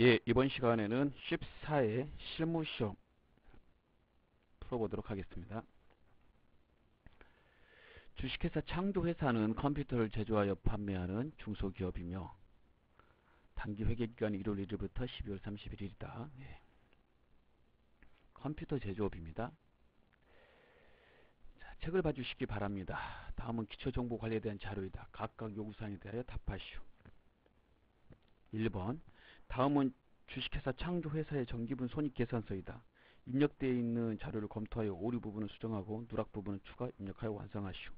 예, 이번 시간에는 14의 실무시험 풀어보도록 하겠습니다. 주식회사 창조회사는 컴퓨터를 제조하여 판매하는 중소기업이며 단기 회계기간이 1월 1일부터 12월 31일이다. 예. 컴퓨터 제조업입니다. 자, 책을 봐주시기 바랍니다. 다음은 기초정보 관리에 대한 자료이다. 각각 요구사항에 대하여 답하시오. 1번 다음은 주식회사 창조회사의 정기분 손익계산서이다. 입력되어 있는 자료를 검토하여 오류 부분을 수정하고 누락 부분을 추가 입력하여 완성하시오.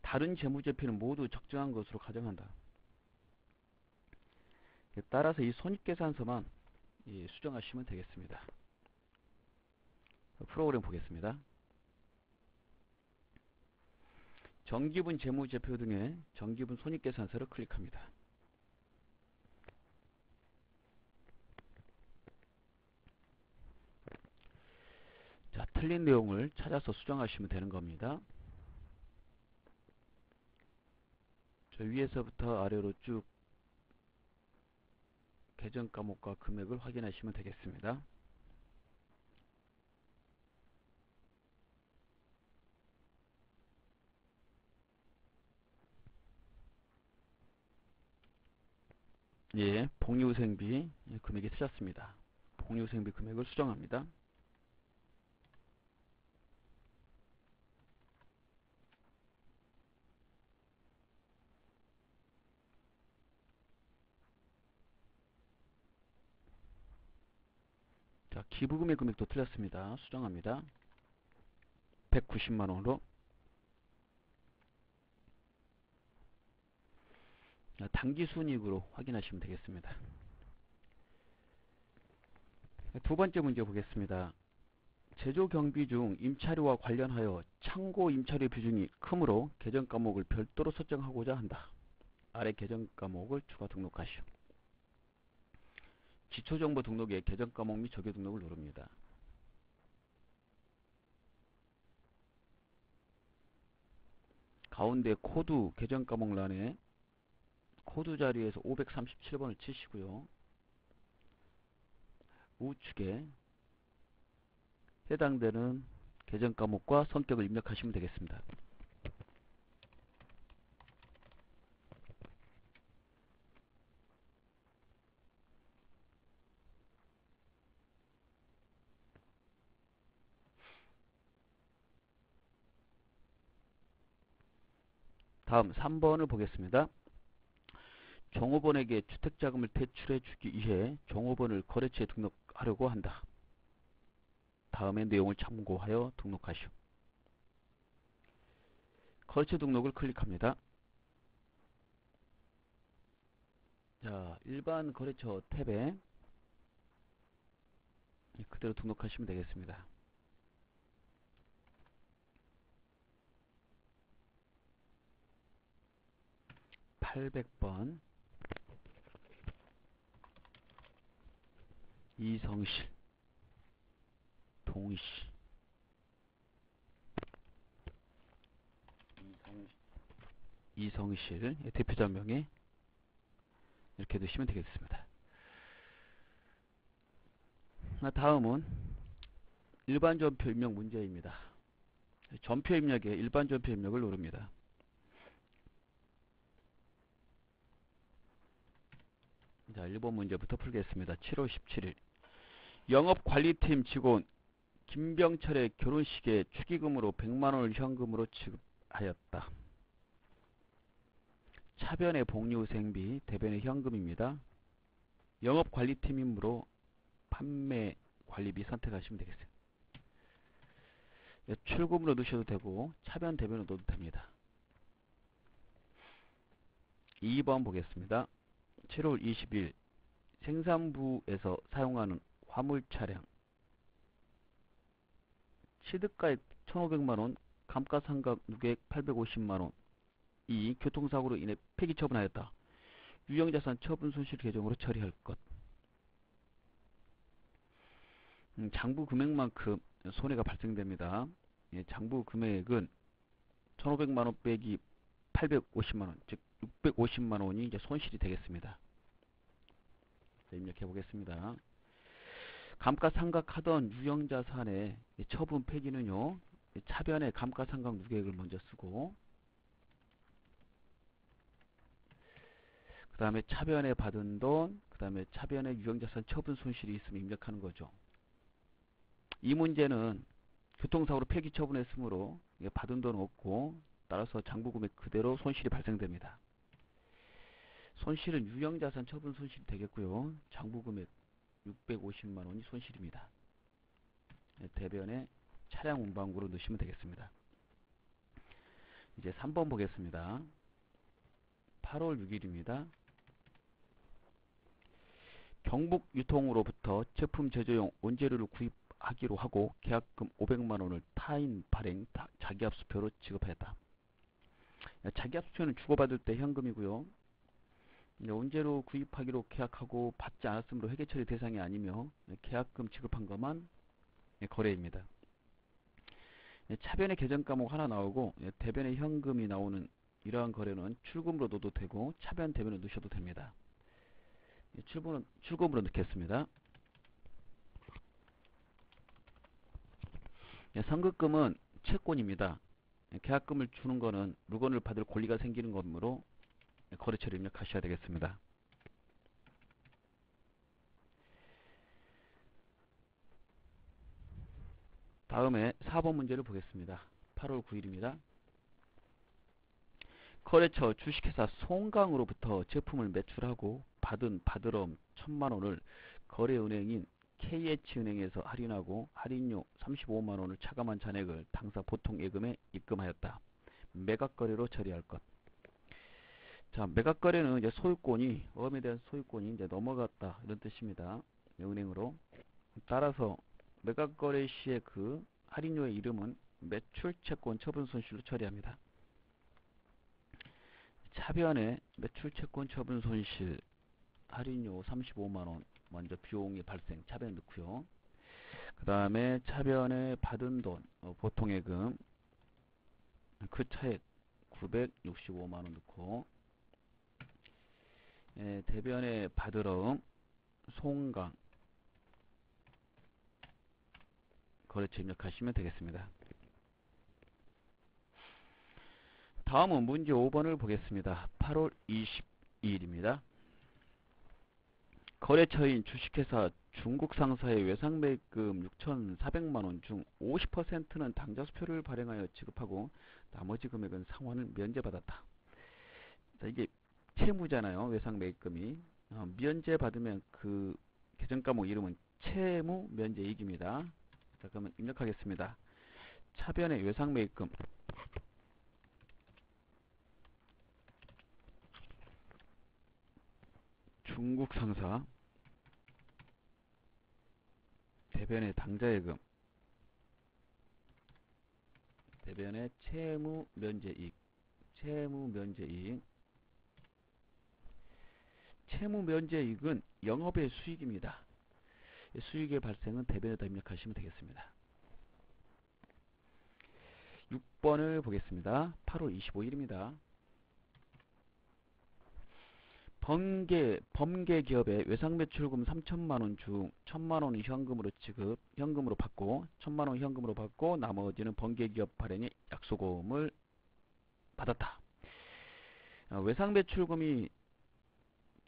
다른 재무제표는 모두 적정한 것으로 가정한다. 따라서 이 손익계산서만 수정하시면 되겠습니다. 프로그램 보겠습니다. 정기분 재무제표 등의 정기분 손익계산서를 클릭합니다. 자, 틀린 내용을 찾아서 수정하시면 되는 겁니다. 저 위에서부터 아래로 쭉 계정 과목과 금액을 확인하시면 되겠습니다. 예, 복리후생비 금액이 틀렸습니다. 복리후생비 금액을 수정합니다. 자, 기부금의 금액도 틀렸습니다. 수정합니다. 190만원으로 단기순이익으로 확인하시면 되겠습니다. 두 번째 문제 보겠습니다. 제조 경비 중 임차료와 관련하여 창고 임차료 비중이 크므로 계정 과목을 별도로 설정하고자 한다. 아래 계정 과목을 추가 등록하시오. 기초정보 등록에 계정 과목 및 적용 등록을 누릅니다. 가운데 코드 계정 과목 란에 코드 자리에서 537번을 치시고요. 우측에 해당되는 계정 과목과 성격을 입력하시면 되겠습니다. 다음 3번을 보겠습니다. 종업원에게 주택자금을 대출해 주기 위해 종업원을 거래처에 등록하려고 한다. 다음의 내용을 참고하여 등록하시오. 거래처 등록을 클릭합니다. 자, 일반 거래처 탭에 그대로 등록하시면 되겠습니다. (800번) 이성실 동시 이성실 대표자 명에 이렇게 넣으시면 되겠습니다. 다음은 일반 전표 입력 문제입니다. 전표 입력에 일반 전표 입력을 누릅니다. 자, 1번 문제부터 풀겠습니다. 7월 17일 영업관리팀 직원 김병철의 결혼식에 축의금으로 100만원을 현금으로 지급하였다. 차변의 복리후생비, 대변의 현금입니다. 영업관리팀이므로 판매 관리비 선택하시면 되겠어요. 출금으로 넣으셔도 되고 차변, 대변으로 넣어도 됩니다. 2번 보겠습니다. 7월 20일 생산부에서 사용하는 화물 차량 취득가액 1,500만원, 감가상각 누계액 850만원 이 교통사고로 인해 폐기 처분하였다. 유형자산 처분 손실 계정으로 처리할 것. 음, 장부 금액만큼 손해가 발생됩니다. 예, 장부 금액은 1,500만원 빼기 850만원, 즉 650만원이 이제 손실이 되겠습니다. 자, 입력해 보겠습니다. 감가상각 하던 유형자산의 이 처분 폐기는요. 이 차변에 감가상각 누계액을 먼저 쓰고 그 다음에 차변에 받은 돈, 그 다음에 차변에 유형자산 처분 손실이 있으면 입력하는 거죠. 이 문제는 교통사고로 폐기 처분했으므로 받은 돈 없고 따라서 장부금액 그대로 손실이 발생됩니다. 손실은 유형자산 처분 손실이 되겠고요. 장부금액 650만 원이 손실입니다. 네, 대변에 차량 운반구로 넣으시면 되겠습니다. 이제 3번 보겠습니다. 8월 6일입니다. 경북 유통으로부터 제품 제조용 원재료를 구입하기로 하고 계약금 500만 원을 타인 발행 타- 자기압수표로 지급하였다. 자기압수표는 주고받을 때 현금이고요. 이제 원재료 구입하기로 계약하고 받지 않았으므로 회계 처리 대상이 아니며 계약금 지급한 것만 거래입니다. 차변에 계정 과목 하나 나오고 대변에 현금이 나오는 이러한 거래는 출금으로 넣어도 되고 차변 대변에 넣으셔도 됩니다. 출금은, 출금으로 넣겠습니다. 선급금은 채권입니다. 계약금을 주는 거는 물건을 받을 권리가 생기는 거므로 거래처를 입력하셔야 되겠습니다. 다음에 4번 문제를 보겠습니다. 8월 9일입니다. 거래처 주식회사 송강으로부터 제품을 매출하고 받은 받으럼 1000만원을 거래은행인 KH은행에서 할인하고 할인료 35만원을 차감한 잔액을 당사 보통 예금에 입금하였다. 매각거래로 처리할 것. 자, 매각거래는 이제 소유권이, 어음에 대한 소유권이 이제 넘어갔다. 이런 뜻입니다. 은행으로. 따라서 매각거래 시의 그 할인료의 이름은 매출채권 처분 손실로 처리합니다. 차변에 매출채권 처분 손실 할인료 35만원 먼저 비용이 발생 차변에 넣고요. 그 다음에 차변에 받은 돈 어, 보통예금 그 차액 965만원 넣고 예, 대변에 받으러 송강 거래처 입력하시면 되겠습니다. 다음은 문제 5번을 보겠습니다. 8월 22일입니다. 거래처인 주식회사 중국 상사의 외상매입금 6,400만원 중 50%는 당좌 수표를 발행하여 지급하고 나머지 금액은 상환을 면제받았다. 자, 이게 채무잖아요. 외상 매입금이. 어, 면제 받으면 그 계정 과목 이름은 채무 면제이익입니다. 자, 그러면 입력하겠습니다. 차변의 외상 매입금 중국 상사 대변의 당자예금 대변의 채무 면제이익 채무 면제이익 채무 면제이익은 영업의 수익입니다. 수익의 발생은 대변에다 입력하시면 되겠습니다. 6번을 보겠습니다. 8월 25일입니다. 번개, 범계 기업의 외상 매출금 3천만원 중 1천만원은 현금으로 지급, 현금으로 받고, 1천만원 현금으로 받고, 나머지는 번개 기업 발행의 약소금을 받았다. 어, 외상 매출금이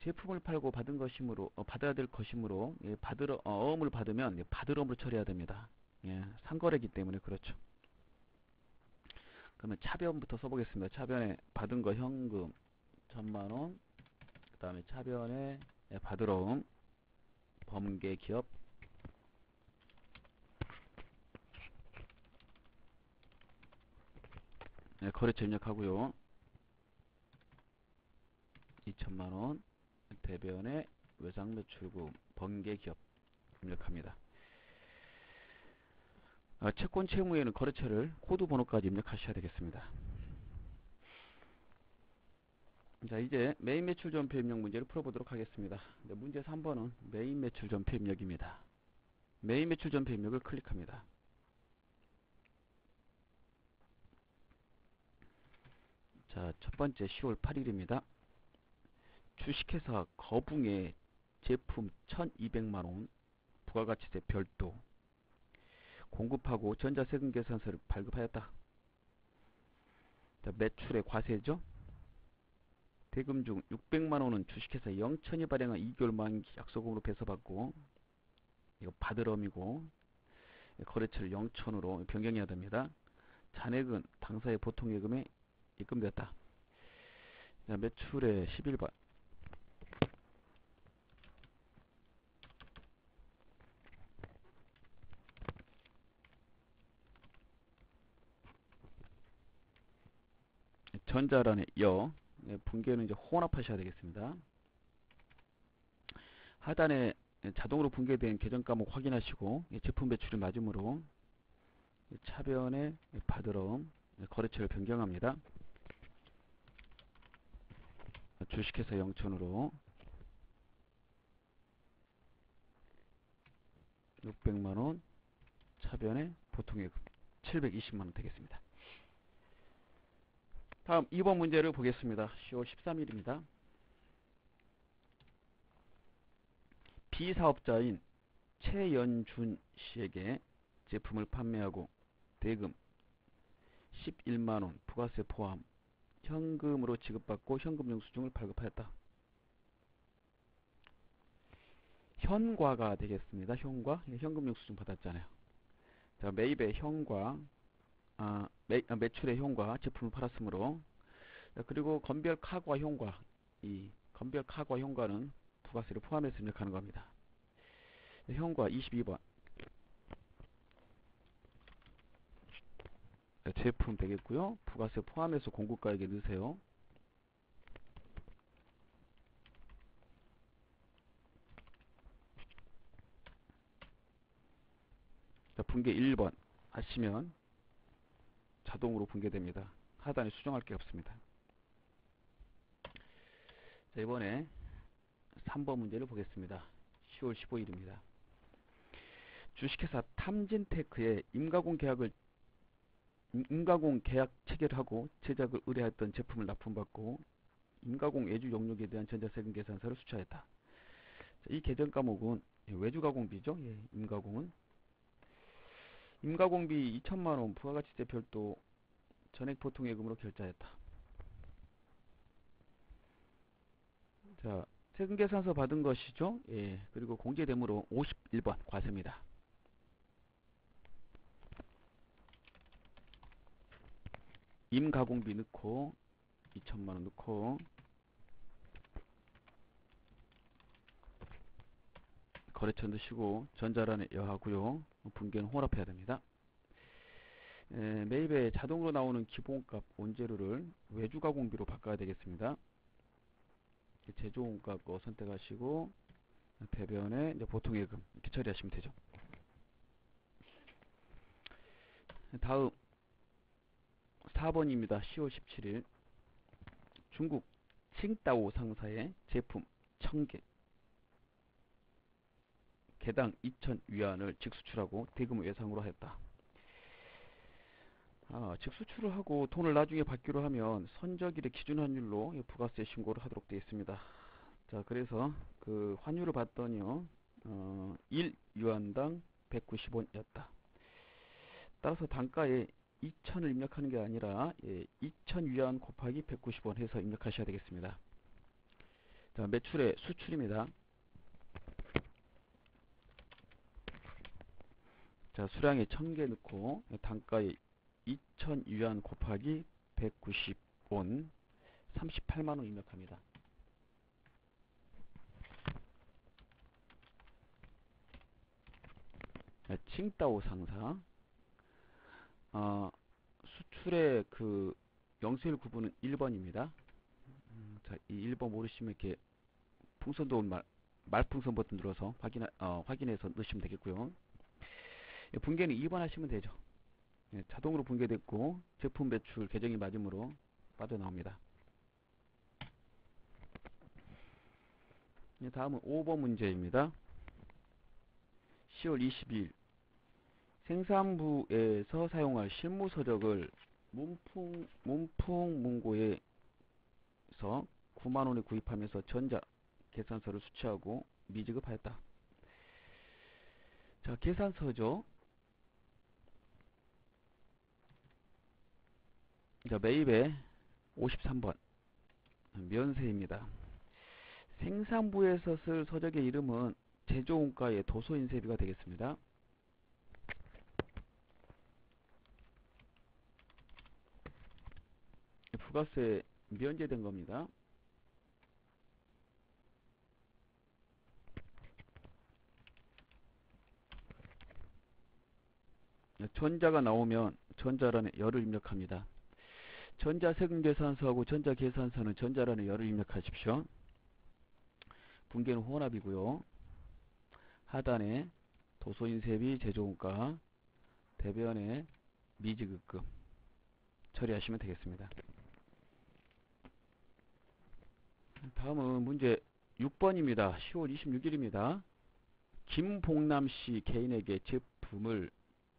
제품을 팔고 받은 것이므로, 어, 받아야 될 것이므로, 예, 받으러, 어, 어음을 받으면 예, 받으럼으로 처리해야 됩니다. 예, 상거래기 때문에 그렇죠. 그러면 차변부터 써보겠습니다. 차변에 받은 거 현금 1천만 원, 그 다음에 차변에 받으러움 범계 기업 네, 거래처 입력하고요 2천만원 대변에 외상 매출금 번개 기업 입력합니다 어, 채권 채무에는 거래처를 코드 번호까지 입력하셔야 되겠습니다 자 이제 매입 매출 전표 입력 문제를 풀어보도록 하겠습니다. 네, 문제 3번은 매입 매출 전표 입력입니다. 매입 매출 전표 입력을 클릭합니다. 자, 첫 번째 10월 8일입니다. 주식회사 거붕의 제품 1200만원 부가가치세 별도 공급하고 전자세금 계산서를 발급하였다. 자, 매출의 과세죠. 대금 중 600만원은 주식회사 영천이 발행한 2개월 만기 약소금으로 배서받고 이거 받으럼이고 거래처를 영천으로 변경해야 됩니다. 잔액은 당사의 보통 예금에 입금되었다. 자, 매출의 11번 전자란의 여 예, 붕괴는 이제 혼합하셔야 되겠습니다. 하단에 자동으로 붕괴된 계정 과목 확인하시고 예, 제품 배출을 맞음으로 예, 차변에 받으럼 거래처를 변경합니다. 주식회사 영천으로 600만원 차변에 보통예금 720만원 되겠습니다. 다음 2번 문제를 보겠습니다. 10월 13일입니다. 비사업자인 최연준 씨에게 제품을 판매하고 대금 11만원 부가세 포함 현금으로 지급받고 현금 영수증을 발급하였다. 현과가 되겠습니다. 현과 예, 현금 영수증 받았잖아요. 자 매입의 현과 아, 매, 아, 매출의 현과 제품을 팔았으므로 자, 그리고 건별 카과 현과 이 건별 카과 현과는 부가세를 포함해서 입력하는 겁니다. 현과 22번 제품 되겠고요. 부가세 포함해서 공급가액에 넣으세요. 자, 분계 1번 하시면 자동으로 분계됩니다. 하단에 수정할 게 없습니다. 자, 이번에 3번 문제를 보겠습니다. 10월 15일입니다. 주식회사 탐진테크의 임가공 계약을 임가공 계약 체결하고 제작을 의뢰했던 제품을 납품받고 임가공 외주 용역에 대한 전자세금 계산서를. 자, 이 계정 과목은 외주 가공비죠. 예, 임가공은 임가공비 2천만원 부가가치세 별도 전액 보통 예금으로 결제하였다. 자, 세금계산서 받은 것이죠. 예, 그리고 공제대무로 51번 과세입니다. 임가공비 넣고 2천만원 넣고 거래처 넣으시고 전자란에 여하고요. 분계는 혼합해야 됩니다. 에, 매입에 자동으로 나오는 기본값 원재료를 외주 가공비로 바꿔야 되겠습니다. 제조원가 거 선택하시고 대변에 이제 보통 예금 이렇게 처리하시면 되죠. 다음 4번입니다. 10월 17일 중국 칭따오 상사의 제품 1000개 개당 2,000위안을 직수출하고 대금을 예상으로 하였다. 아, 직수출을 하고 돈을 나중에 받기로 하면 선적일의 기준 환율로 부가세 신고를 하도록 되어 있습니다. 자, 그래서 그 환율을 봤더니요, 어, 1유안당 190원이었다. 따라서 단가에 2천을 입력하는 게 아니라 예, 2,000위안 곱하기 190원 해서 입력하셔야 되겠습니다. 자, 매출의 수출입니다. 자, 수량에 1000개 넣고 단가에 2000위안 곱하기 190원 38만원 입력합니다. 자, 칭따오 상사 어, 수출의 그 영수일 구분은 1번입니다. 음, 자, 이 1번 모르시면 이렇게 풍선도 말, 말풍선 버튼 눌러서 확인, 어, 확인해서 넣으시면 되겠고요. 예, 분계는 2번 하시면 되죠. 예, 자동으로 분계됐고 제품 배출 계정이 맞으므로 빠져나옵니다. 예, 다음은 5번 문제입니다. 10월 22일 생산부에서 사용할 실무서적을 문풍, 문풍 문고에서 9만원에 구입하면서 전자 계산서를 수취하고 미지급하였다. 자, 계산서죠. 자, 매입의 53번 면세입니다. 생산부에서 쓸 서적의 이름은 제조원가의 도소인쇄비가 되겠습니다. 부가세 면제된 겁니다. 전자가 나오면 전자란에 열을 입력합니다. 전자세금계산서하고 전자계산서는 전자란에 열을 입력하십시오. 분계는 혼합이고요. 하단에 도소인쇄비 제조원가 대변에 미지급금 처리하시면 되겠습니다. 다음은 문제 6번입니다. 10월 26일입니다. 김봉남씨 개인에게 제품을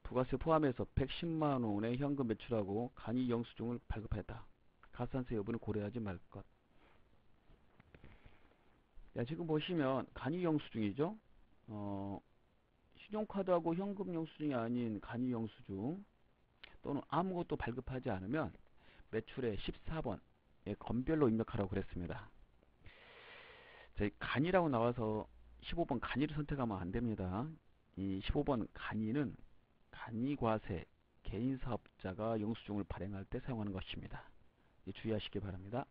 부가세 포함해서 110만 원의 현금 매출하고 간이 영수증을 발급하였다. 가산세 여부는 고려하지 말 것. 야, 지금 보시면 간이 영수증이죠. 어, 신용카드하고 현금 영수증이 아닌 간이 영수증 또는 아무것도 발급하지 않으면 매출의 14번 예, 건별로 입력하라고 그랬습니다. 저희 간이라고 나와서 15번 간이를 선택하면 안 됩니다. 이 15번 간이는 간이과세 개인사업자가 영수증을 발행할 때 사용하는 것입니다. 주의하시기 바랍니다.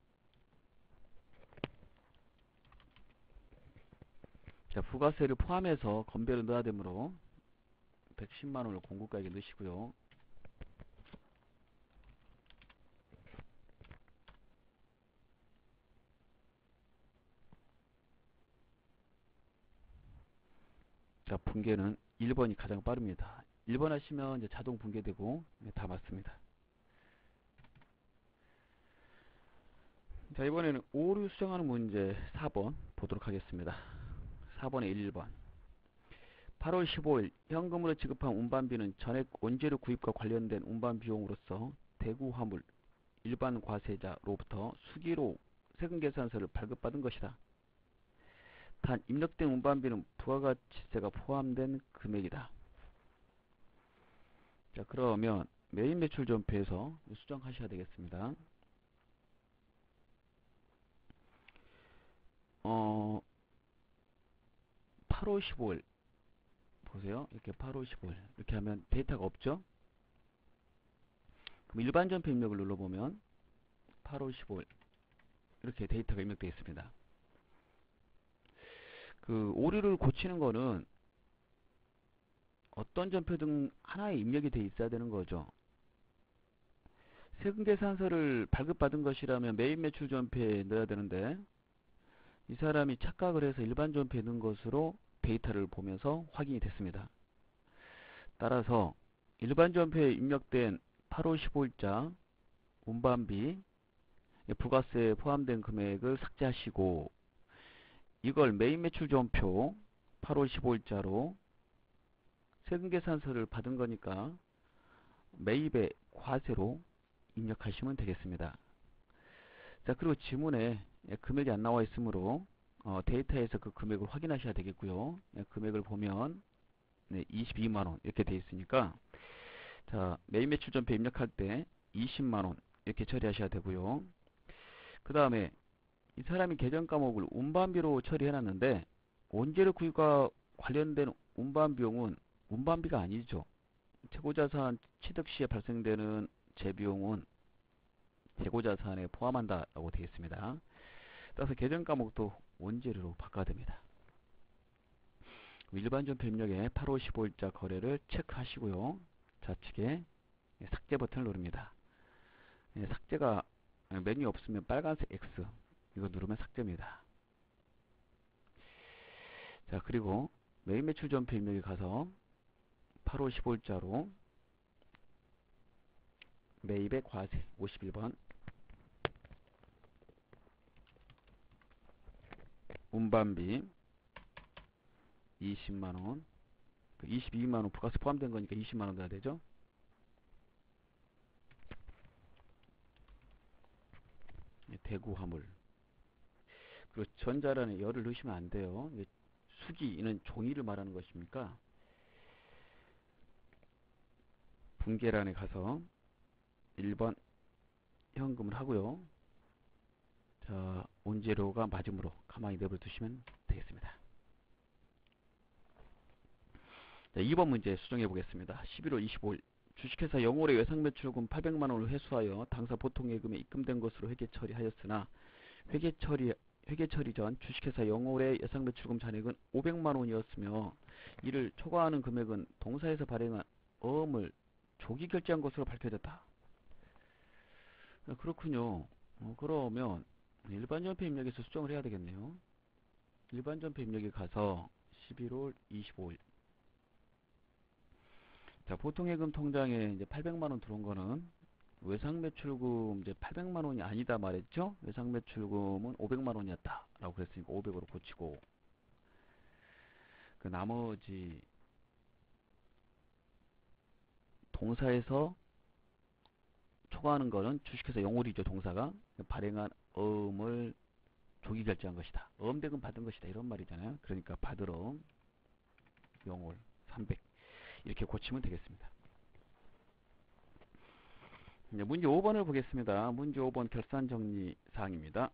자, 부가세를 포함해서 건배를 넣어야 되므로 110만원을 공고가에게 넣으시고요. 자, 분계는 1번이 가장 빠릅니다. 1번 하시면 이제 자동 분계되고 네, 다 맞습니다. 자, 이번에는 오류 수정하는 문제 4번 보도록 하겠습니다. 4번에 1번 8월 15일 현금으로 지급한 운반비는 전액 원재료 구입과 관련된 운반 비용으로서 대구 화물 일반 과세자로부터 수기로 세금 계산서를 발급받은 것이다. 단 입력된 운반비는 부가가치세가 포함된 금액이다. 자 그러면 메인 매출 전표에서 수정하셔야 되겠습니다. 어 8월 15일 보세요. 이렇게 8월 15일 이렇게 하면 데이터가 없죠? 그럼 일반 전표 입력을 눌러보면 8월 15일 이렇게 데이터가 입력되어 있습니다. 그 오류를 고치는 거는 어떤 전표든 하나에 입력이 돼 있어야 되는 거죠. 세금계산서를 발급받은 것이라면 매입 매출 전표에 넣어야 되는데 이 사람이 착각을 해서 일반 전표에 넣은 것으로 데이터를 보면서 확인이 됐습니다. 따라서 일반 전표에 입력된 8월 15일자 운반비 부가세에 포함된 금액을 삭제하시고 이걸 매입 매출 전표 8월 15일자로 세금계산서를 받은 거니까 매입의 과세로 입력하시면 되겠습니다. 자 그리고 지문에 금액이 안 나와 있으므로 어, 데이터에서 그 금액을 확인하셔야 되겠고요. 네, 금액을 보면 네, 22만원 이렇게 돼 있으니까 자 메인 매출 전표 입력할 때 20만원 이렇게 처리하셔야 되고요. 그 다음에 이 사람이 계정 과목을 운반비로 처리해 놨는데 원재료 구입과 관련된 운반 비용은 운반비가 아니죠. 재고자산 취득 시에 발생되는 재비용은 재고자산에 포함한다 라고 되어 있습니다. 따라서 계정 과목도 원재료로 바꿔야 됩니다. 일반 전표 입력에 8월 15일자 거래를 체크하시고요. 좌측에 삭제 버튼을 누릅니다. 삭제가 메뉴 없으면 빨간색 X 이거 누르면 삭제입니다. 자 그리고 메인 매출 전표 입력에 가서 8월 15일자로 매입의 과세 51번. 운반비 20만원. 22만원 그 부가세 포함된 거니까 20만원 돼야 되죠? 대구 화물. 그리고 전자란에 열을 넣으시면 안 돼요. 수기는 종이를 말하는 것입니까? 분계란에 가서 1번 현금을 하고요. 자, 원재료가 맞음으로 가만히 내버려 두시면 되겠습니다. 자, 2번 문제 수정해 보겠습니다. 11월 25일 주식회사 영월의 외상매출금 800만원을 회수하여 당사 보통예금에 입금된 것으로 회계 처리하였으나 회계 처리 회계 처리 전 주식회사 영월의 예상 매출금 잔액은 500만 원이었으며 이를 초과하는 금액은 동사에서 발행한 어음을 조기 결제한 것으로 밝혀졌다. 아, 그렇군요. 어, 그러면 일반 전폐 입력에서 수정을 해야 되겠네요. 일반 전폐 입력에 가서 11월 25일 자, 보통 예금 통장에 이제 800만 원 들어온 거는 외상 매출금 이제 800만 원이 아니다 말했죠? 외상 매출금은 500만 원이었다 라고 그랬으니까 500으로 고치고 그 나머지 동사에서 초과하는 거는 주식회사 영월이죠 동사가 발행한 어음을 조기 결제한 것이다. 어음대금 받은 것이다 이런 말이잖아요. 그러니까 받으러 영월 300 이렇게 고치면 되겠습니다. 이제 문제 5번을 보겠습니다. 문제 5번 결산 정리 사항입니다.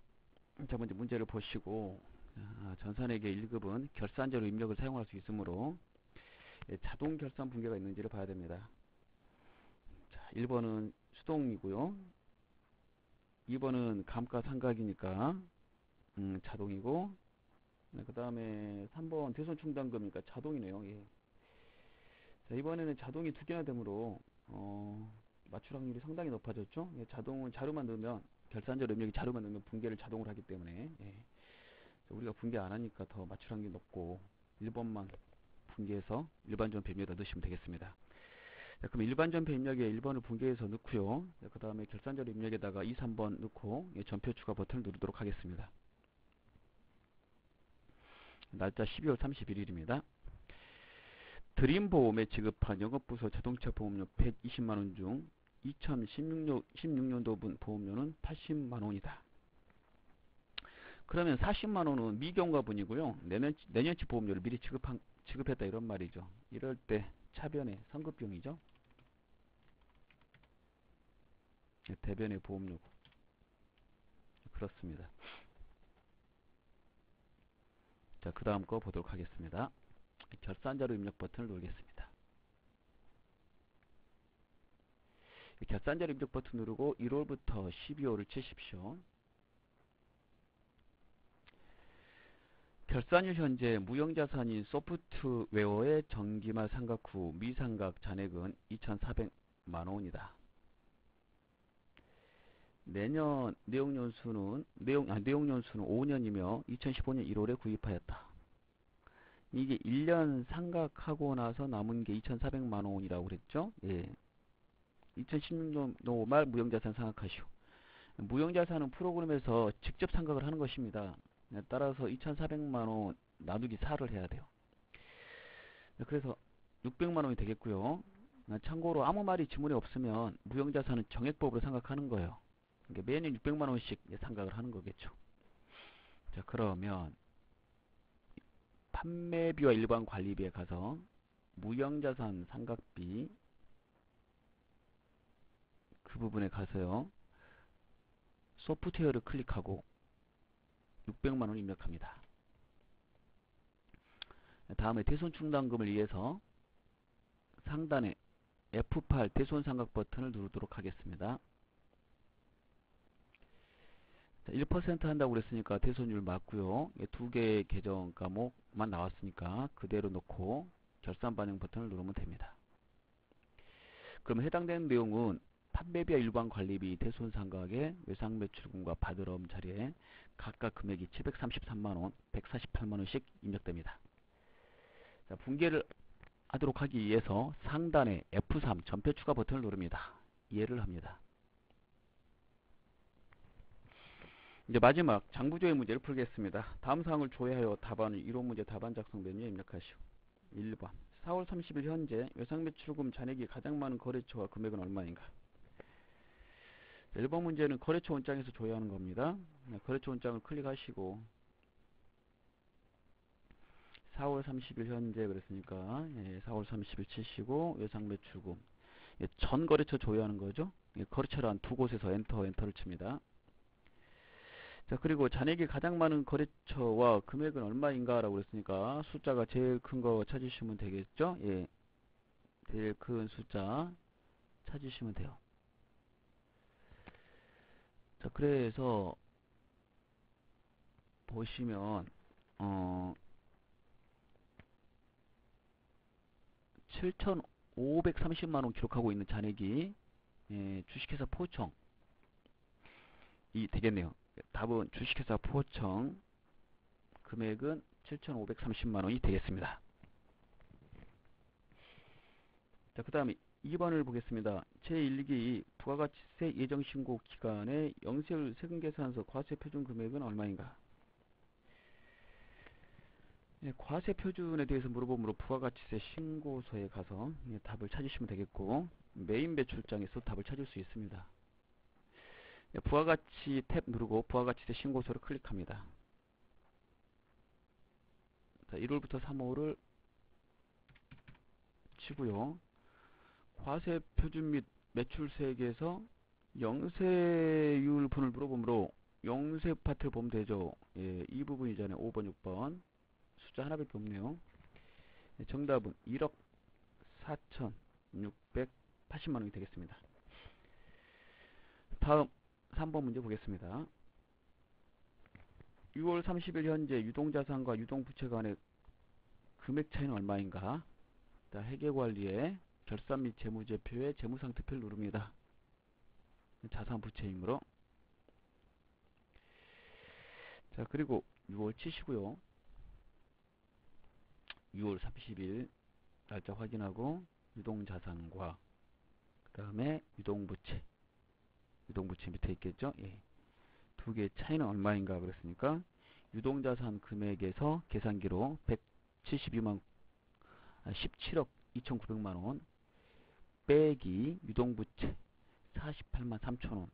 자, 먼저 문제를 보시고 아, 전산회계 1급은 결산자로 입력을 사용할 수 있으므로 예, 자동 결산 붕괴가 있는지를 봐야 됩니다. 자, 1번은 수동이고요. 2번은 감가상각이니까 음, 자동이고 네, 그 다음에 3번 대손 충당금이니까 자동이네요. 예. 자, 이번에는 자동이 두 개나 되므로 어, 맞출 확률이 상당히 높아졌죠. 예, 자동은 자료만 넣으면 결산자로 입력이 자료만 넣으면 붕괴를 자동으로 하기 때문에 예. 자, 우리가 붕괴 안 하니까 더 맞출 확률이 높고 1번만 붕괴해서 일반전 배입력에다 넣으시면 되겠습니다. 자, 그럼 일반전폐 입력에 1번을 붕괴해서 넣고요. 그 다음에 결산자료 입력에다가 2, 3번 넣고 예, 전표 추가 버튼을 누르도록 하겠습니다. 날짜 12월 31일입니다. 드림보험에 지급한 영업부서 자동차 보험료 120만원 중 2016년, 16년도분 보험료는 80만원이다. 그러면 40만원은 미경과분이고요. 내년, 내년치 보험료를 미리 지급한, 지급했다 이런 말이죠. 이럴 때 차변의 선급비용이죠. 네, 대변의 보험료고. 그렇습니다. 자, 그 다음 거 보도록 하겠습니다. 결산자료 입력 버튼을 누르겠습니다. 결산자료 입력 버튼 누르고 1월부터 12월을 치십시오. 결산일 현재 무형자산인 소프트웨어의 정기말 상각 후 미상각 잔액은 2,400만원이다. 내년 내용 연수는 내용 아, 내용 연수는 5년이며 2015년 1월에 구입하였다. 이게 1년 상각하고 나서 남은 게 2,400만 원이라고 그랬죠? 예. 2016년도 말 무형자산 상각하시오. 무형자산은 프로그램에서 직접 상각을 하는 것입니다. 따라서 2,400만 원 나누기 4를 해야 돼요. 그래서 600만 원이 되겠고요. 참고로 아무 말이 지문에 없으면 무형자산은 정액법으로 상각하는 거예요. 그러니까 매년 600만 원씩 상각을 하는 거겠죠. 자, 그러면 판매비와 일반 관리비에 가서 무형자산 상각비 그 부분에 가서요. 소프트웨어를 클릭하고 600만원 입력합니다. 다음에 대손충당금을 위해서 상단에 F8 대손상각 버튼을 누르도록 하겠습니다. 1% 한다고 그랬으니까 대손율 맞고요. 두 개의 계정 과목만 나왔으니까 그대로 놓고 결산 반영 버튼을 누르면 됩니다. 그럼 해당되는 내용은 판매비와 일반 관리비 대손 상각의 외상 매출금과 받으러옴 자리에 각각 금액이 733만원, 148만원씩 입력됩니다. 자, 분계를 하도록 하기 위해서 상단에 F3 전표 추가 버튼을 누릅니다. 이해를 합니다. 이제 마지막 장부조회 문제를 풀겠습니다. 다음 사항을 조회하여 답안을 이론 문제 답안 작성 메뉴에 입력하시오. 1번 4월 30일 현재 외상매출금 잔액이 가장 많은 거래처와 금액은 얼마인가? 1번 문제는 거래처 원장에서 조회하는 겁니다. 네, 거래처 원장을 클릭하시고 4월 30일 현재 그랬으니까 예, 4월 30일 치시고 외상 매출금 예, 전 거래처 조회하는 거죠. 예, 거래처를 한두 곳에서 엔터 엔터를 칩니다. 자 그리고 잔액이 가장 많은 거래처와 금액은 얼마인가 라고 그랬으니까 숫자가 제일 큰 거 찾으시면 되겠죠. 예, 제일 큰 숫자 찾으시면 돼요. 자 그래서 보시면 어 7,530만 원 기록하고 있는 잔액이 예, 주식회사 포청 이 되겠네요. 답은 주식회사 포청 금액은 7,530만 원이 되겠습니다. 자, 그 다음에 2번을 보겠습니다. 제1기 부가가치세 예정신고 기간에 영세율 세금계산서 과세 표준 금액은 얼마인가? 예, 과세 표준에 대해서 물어보므로 부가가치세 신고서에 가서 예, 답을 찾으시면 되겠고 메인 배출장에서 답을 찾을 수 있습니다. 예, 부가가치 탭 누르고 부가가치세 신고서를 클릭합니다. 자, 1월부터 3월을 치고요. 과세 표준 및 매출세액에서 영세율 분을 물어보므로 영세 파트를 보면 되죠. 예, 이 부분이잖아요. 5번, 6번. 숫자 하나밖에 없네요. 예, 정답은 1억 4,680만 원이 되겠습니다. 다음 3번 문제 보겠습니다. 6월 30일 현재 유동자산과 유동부채 간의 금액 차이는 얼마인가? 자, 회계관리에 결산 및 재무제표에 재무상태표를 누릅니다. 자산부채이므로 자 그리고 6월 치시고요. 6월 30일 날짜 확인하고 유동자산과 그 다음에 유동부채 유동부채 밑에 있겠죠? 예. 두 개의 차이는 얼마인가 그랬으니까 유동자산 금액에서 계산기로 172만 아, 17억 2,900만원 빼기 유동부채 48만 3천원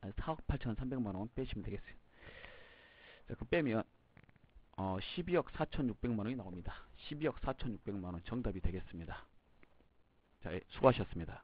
아, 4억 8천3백만원 빼시면 되겠어요. 자, 그 빼면 어, 12억 4,600만원이 나옵니다. 12억 4,600만원 정답이 되겠습니다. 자, 예, 수고하셨습니다.